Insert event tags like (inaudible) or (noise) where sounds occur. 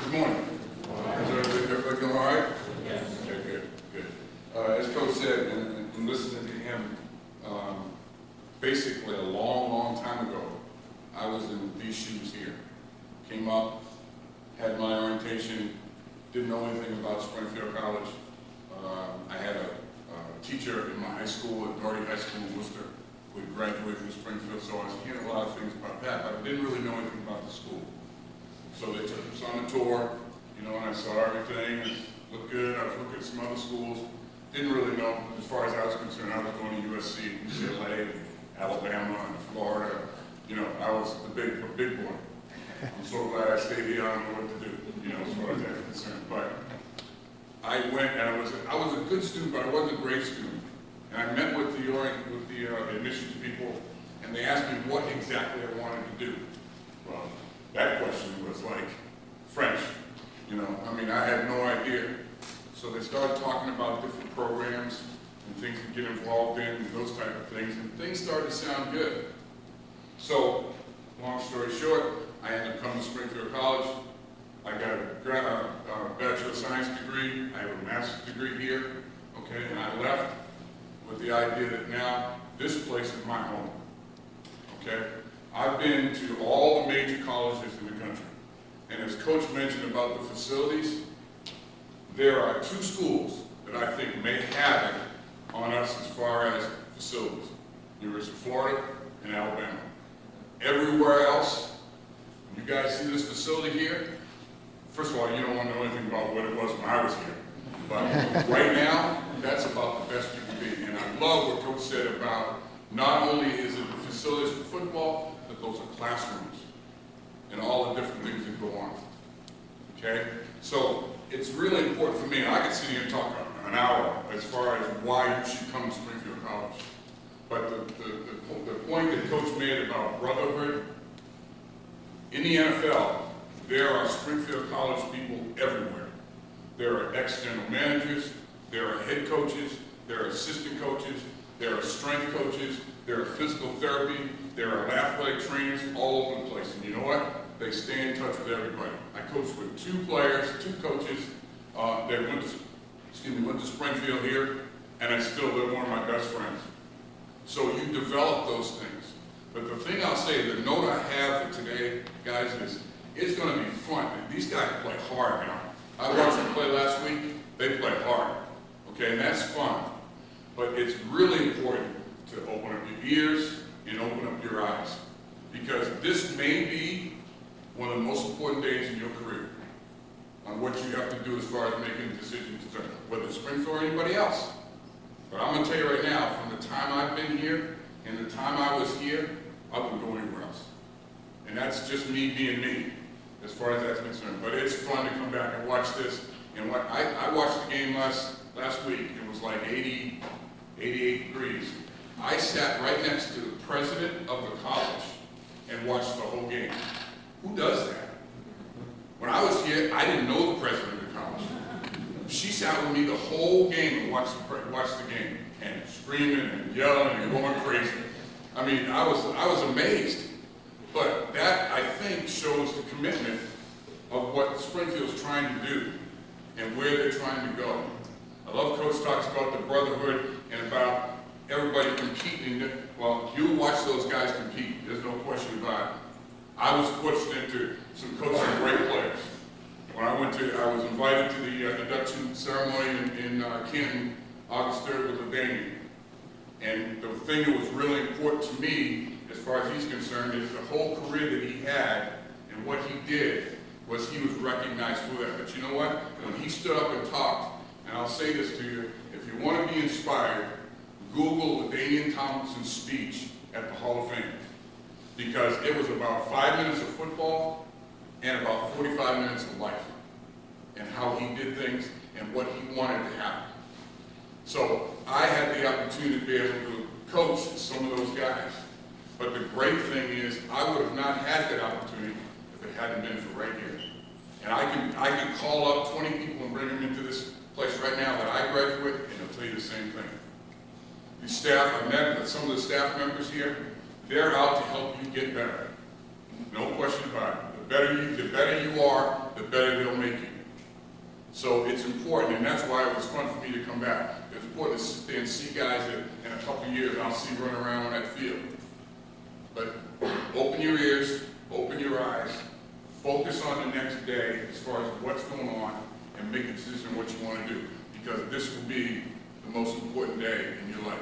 Good morning. Is everybody, everybody doing all right? Yes. Okay, good, good. Uh, as Coach said, and, and listening to him, um, basically a long, long time ago, I was in these shoes here. Came up, had my orientation, didn't know anything about Springfield College. Um, I had a, a teacher in my high school at Doherty High School in Worcester who had graduated from Springfield, so I was hearing a lot of things about that, but I didn't really know anything about the school. So they took us on a tour, you know, and I saw everything, it looked good, I was looking at some other schools. Didn't really know, as far as I was concerned, I was going to USC, UCLA, Alabama, and Florida. You know, I was the big, the big boy. I'm so glad I stayed here, I don't know what to do, you know, as far as that's concerned. But I went, and I was, I was a good student, but I wasn't a great student. And I met with the, with the uh, admissions people, and they asked me what exactly I wanted to do. Well, that question was like French, you know, I mean, I had no idea. So they started talking about different programs and things to get involved in and those type of things, and things started to sound good. So, long story short, I ended up coming to Springfield College. I got a gra- uh, uh, Bachelor of Science degree, I have a master's degree here, okay, and I left with the idea that now this place is my home, okay? I've been to all the major colleges in the country, and as Coach mentioned about the facilities, there are two schools that I think may have it on us as far as facilities. University of Florida and Alabama. Everywhere else, you guys see this facility here? First of all, you don't want to know anything about what it was when I was here. But (laughs) right now, that's about the best you can be. And I love what Coach said about not only is it the facilities for football, those are classrooms and all the different things that go on. Okay? So it's really important for me. and I could sit here and talk an hour as far as why you should come to Springfield College. But the, the, the, the point that Coach made about brotherhood, in the NFL, there are Springfield College people everywhere. There are ex-general managers, there are head coaches, there are assistant coaches, there are strength coaches, there are physical therapy, there are athletic trainers all over the place. And you know what? They stay in touch with everybody. I coached with two players, two coaches, uh, that went to, excuse me, went to Springfield here, and I still, they're one of my best friends. So you develop those things. But the thing I'll say, the note I have for today, guys, is it's going to be fun. These guys play hard now. I watched them play last week. They play hard. Okay, and that's fun. But it's really important to open up your ears and open up your eyes. Because this may be one of the most important days in your career on what you have to do as far as making decisions, whether it's Springfield or anybody else. But I'm gonna tell you right now, from the time I've been here and the time I was here, I wouldn't go anywhere else. And that's just me being me, as far as that's concerned. But it's fun to come back and watch this. And what, I, I watched the game last, last week, it was like 80, 88 degrees. I sat right next to the president of the college and watched the whole game. Who does that? When I was here, I didn't know the president of the college. She sat with me the whole game and watched the, watched the game and screaming and yelling and going crazy. I mean, I was, I was amazed. But that, I think, shows the commitment of what Springfield's trying to do and where they're trying to go. I love Coach talks about the brotherhood and about everybody competing. Well, you watch those guys compete. There's no question about it. I was fortunate to some coach some great players. When I went to, I was invited to the uh, induction ceremony in, in uh, Canton, August 3rd with LaDainian. And the thing that was really important to me, as far as he's concerned, is the whole career that he had and what he did was he was recognized for that. But you know what? When he stood up and talked, and I'll say this to you, if you want to be inspired, Google LaDainian Tomlinson's speech at the Hall of Fame. Because it was about five minutes of football and about 45 minutes of life. And how he did things and what he wanted to happen. So I had the opportunity to be able to coach some of those guys. But the great thing is, I would have not had that opportunity if it hadn't been for right here. And I can, I can call up 20 people and bring them into this place right now that I graduate, and they'll tell you the same thing. The staff, I've met some of the staff members here, they're out to help you get better. No question about it. The better you, the better you are, the better they'll make you. So it's important, and that's why it was fun for me to come back. It's important to sit there and see guys that in a couple of years I'll see running around on that field. But open your ears, open your eyes, focus on the next day as far as what's going on, and make a decision what you want to do. Because this will be the most important day in your life